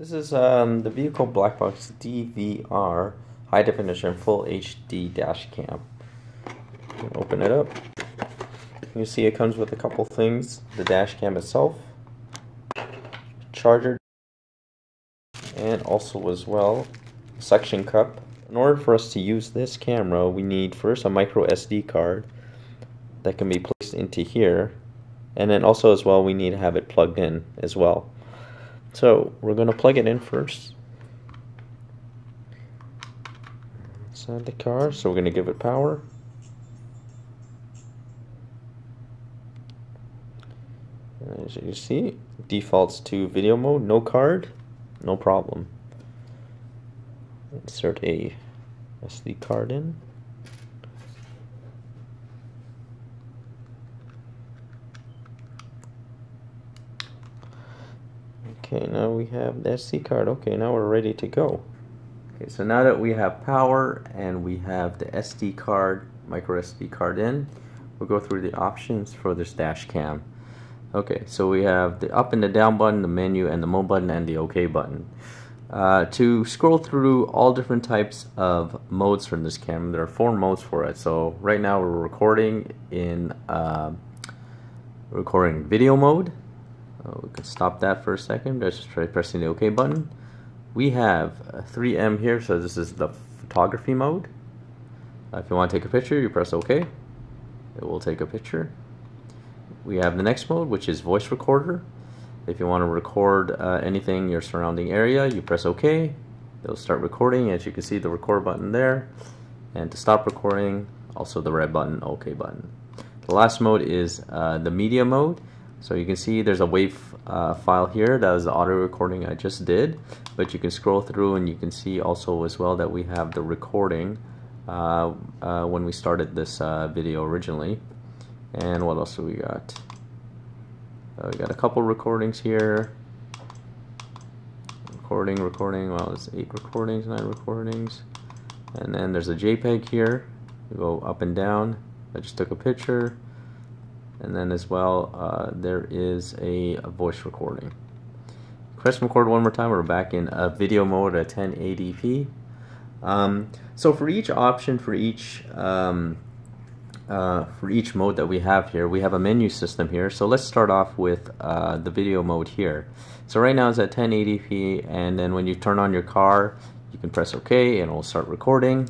This is um, the vehicle black box DVR high definition full HD dash cam. Open it up. You see it comes with a couple things. The dash cam itself, charger, and also as well suction cup. In order for us to use this camera, we need first a micro SD card that can be placed into here. And then also as well, we need to have it plugged in as well. So we're going to plug it in first. Inside the car, so we're going to give it power. As you see, defaults to video mode, no card, no problem. Insert a SD card in. Okay, now we have the SD card. Okay, now we're ready to go. Okay, so now that we have power and we have the SD card, micro SD card in, we'll go through the options for this dash cam. Okay, so we have the up and the down button, the menu, and the mode button, and the OK button. Uh, to scroll through all different types of modes from this camera, there are four modes for it. So right now we're recording in uh, recording video mode. Uh, we can stop that for a second. Just try pressing the OK button. We have 3M here, so this is the photography mode. Uh, if you want to take a picture, you press OK. It will take a picture. We have the next mode, which is voice recorder. If you want to record uh, anything in your surrounding area, you press OK. It'll start recording. As you can see, the record button there. And to stop recording, also the red button, OK button. The last mode is uh, the media mode. So you can see there's a WAV uh, file here. That was the audio recording I just did. But you can scroll through and you can see also as well that we have the recording uh, uh, when we started this uh, video originally. And what else do we got? Uh, we got a couple recordings here. Recording, recording. Well, it's eight recordings, nine recordings. And then there's a JPEG here. We go up and down. I just took a picture and then as well uh, there is a, a, voice recording. Press record one more time. We're back in a video mode at 1080p. Um, so for each option, for each um, uh, for each mode that we have here, we have a menu system here. So let's start off with uh, the video mode here. So right now it's at 1080p, and then when you turn on your car, you can press OK, and it'll start recording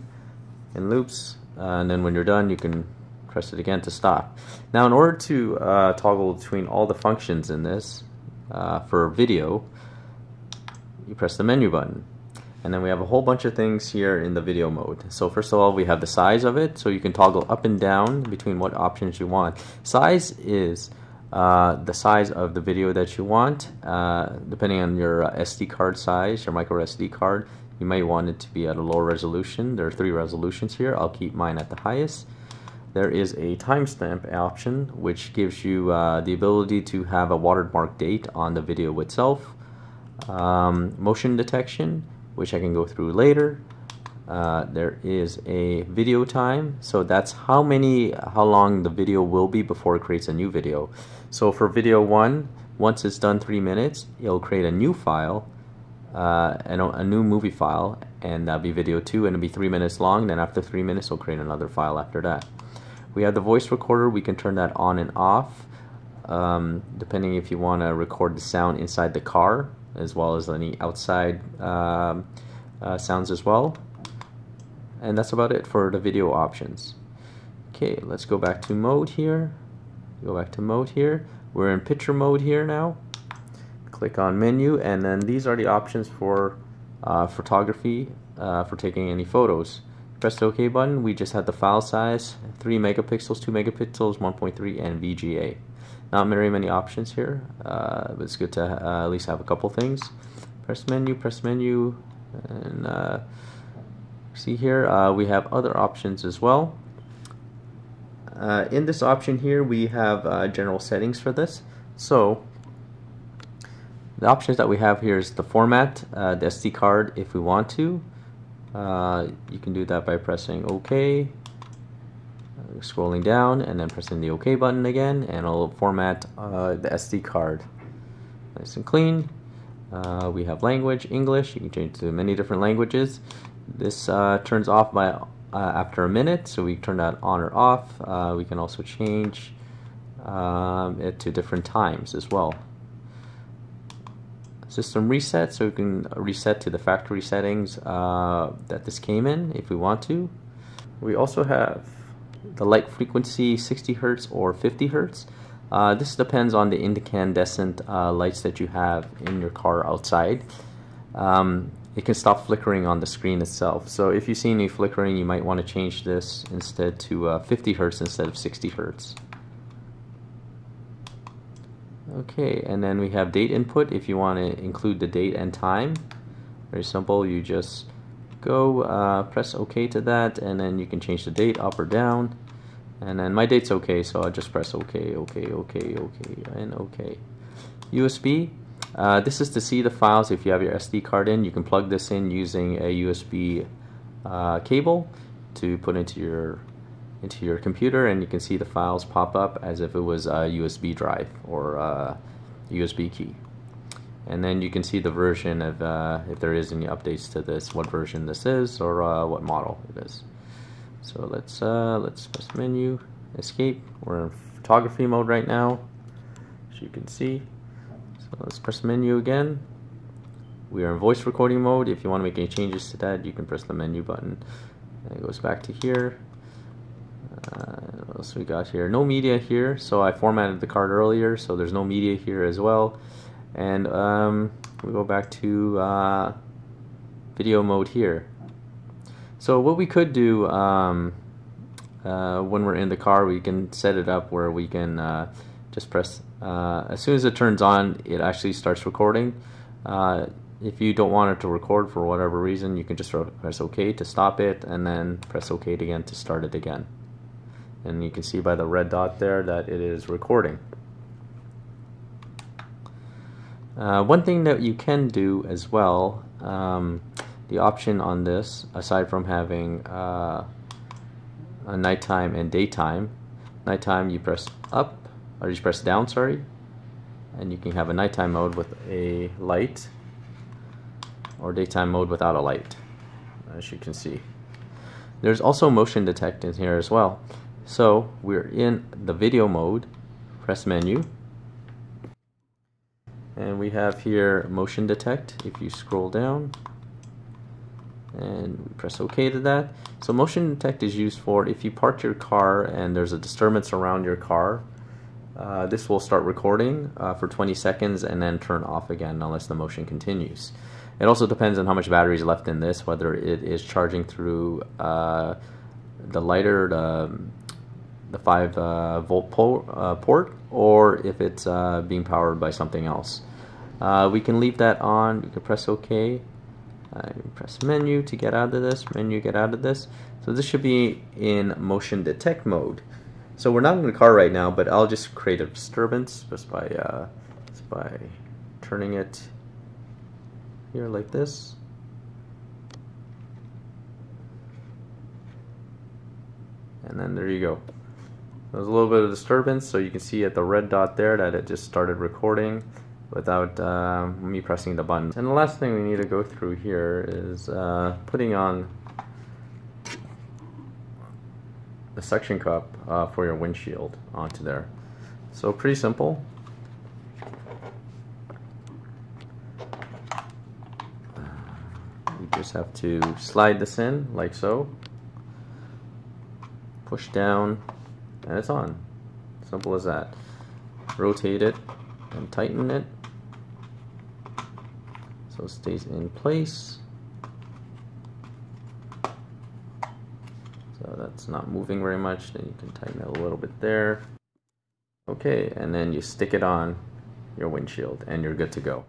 in loops. Uh, and then when you're done, you can press it again to stop. Now in order to uh, toggle between all the functions in this uh, for video, you press the menu button. And then we have a whole bunch of things here in the video mode. So first of all, we have the size of it. So you can toggle up and down between what options you want. Size is uh, the size of the video that you want. Uh, depending on your uh, SD card size, your micro SD card, you might want it to be at a lower resolution. There are three resolutions here. I'll keep mine at the highest there is a timestamp option which gives you uh, the ability to have a watermark date on the video itself. Um, motion detection, which I can go through later. Uh, there is a video time, so that's how many, how long the video will be before it creates a new video. So for video one, once it's done three minutes, it'll create a new file, uh, and a new movie file, and that'll be video two, and it'll be three minutes long. Then after three minutes, it'll create another file after that. We have the voice recorder. We can turn that on and off, um, depending if you want to record the sound inside the car, as well as any outside um, uh, sounds as well. And that's about it for the video options. Okay, let's go back to mode here. Go back to mode here. We're in picture mode here now. Click on menu, and then these are the options for uh, photography, uh, for taking any photos. Press the OK button. We just had the file size, 3 megapixels, 2 megapixels, 1.3, and VGA. Not very many options here, uh, but it's good to uh, at least have a couple things. Press menu, press menu, and uh, see here uh, we have other options as well. In this option here we have general settings for this. So the options that we have here is the format, the SD card if we want to, uh, you can do that by pressing OK, uh, scrolling down, and then pressing the OK button again, and it'll format uh, the SD card nice and clean. Uh, we have language, English. You can change to many different languages. This uh, turns off by uh, after a minute, so we turn that on or off. Uh, we can also change um, it to different times as well. System reset, so we can reset to the factory settings uh, that this came in if we want to. We also have the light frequency 60 hertz or 50 hertz. Uh, this depends on the incandescent uh, lights that you have in your car outside. Um, it can stop flickering on the screen itself. So if you see any flickering, you might want to change this instead to uh, 50 hertz instead of 60 hertz. Okay, and then we have date input. If you want to include the date and time. Very simple, you just go uh, press OK to that and then you can change the date up or down. And then my date's okay so I'll just press OK OK OK OK and OK. USB uh, this is to see the files. If you have your SD card in you can plug this in using a USB uh, cable to put into your into your computer and you can see the files pop up as if it was a USB drive or a USB key and then you can see the version of uh, if there is any updates to this what version this is or uh, what model it is so let's uh, let's press menu, escape. We're in photography mode right now, as you can see. So let's press menu again. We are in voice recording mode. If you want to make any changes to that, you can press the menu button. And it goes back to here. Uh, what else we got here? No media here. So I formatted the card earlier, so there's no media here as well. And um, we go back to uh, video mode here. So what we could do um, uh, when we're in the car, we can set it up where we can uh, just press, uh, as soon as it turns on, it actually starts recording. Uh, if you don't want it to record for whatever reason, you can just press OK to stop it and then press OK again to start it again. And you can see by the red dot there that it is recording. Uh, one thing that you can do as well um, the option on this, aside from having uh, a nighttime and daytime, nighttime you press up, or you press down, sorry, and you can have a nighttime mode with a light, or daytime mode without a light, as you can see. There's also motion detect in here as well. So we're in the video mode, press menu, and we have here motion detect. If you scroll down, and press OK to that. So motion detect is used for if you park your car and there's a disturbance around your car, uh, this will start recording uh, for 20 seconds and then turn off again unless the motion continues. It also depends on how much battery is left in this, whether it is charging through uh, the lighter, the, the 5 uh, volt po uh, port, or if it's uh, being powered by something else. we can leave that on, we can press OK, I press menu to get out of this, menu get out of this. So this should be in motion detect mode. So we're not in the car right now, but I'll just create a disturbance just by, uh, just by turning it here like this. And then there you go. There's a little bit of disturbance, so you can see at the red dot there that it just started recording without uh, me pressing the button. And the last thing we need to go through here is uh, putting on the suction cup uh, for your windshield onto there. So pretty simple. You just have to slide this in like so. Push down and it's on. Simple as that. Rotate it and tighten it so it stays in place. So that's not moving very much, then you can tighten it a little bit there. Okay, and then you stick it on your windshield and you're good to go.